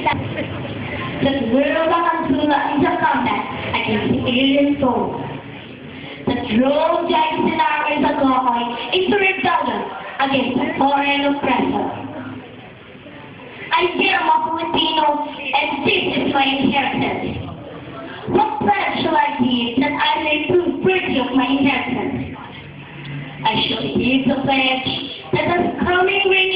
The world ang tula in the combat against the alien soul. The drove giants in armies Dagohoy into rebellion against the foreign oppressor. I am a Filipino and this is my inheritance. What pledge shall I give that I may prove worthy of my inheritance? I shall give the pledge that is coming raining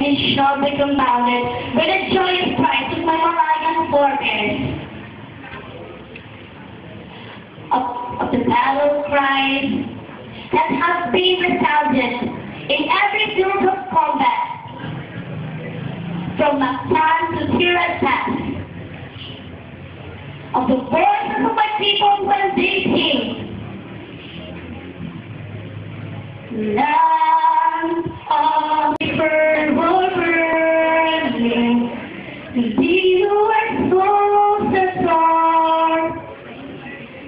It shall be compounded by the joyous price of my Malayan forebears. Of, of the battle cries that have been resounded in every field of combat, from Mactan to Tirad Pass, of the voices of my people when they sing. Land of the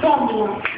I am